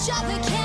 each other.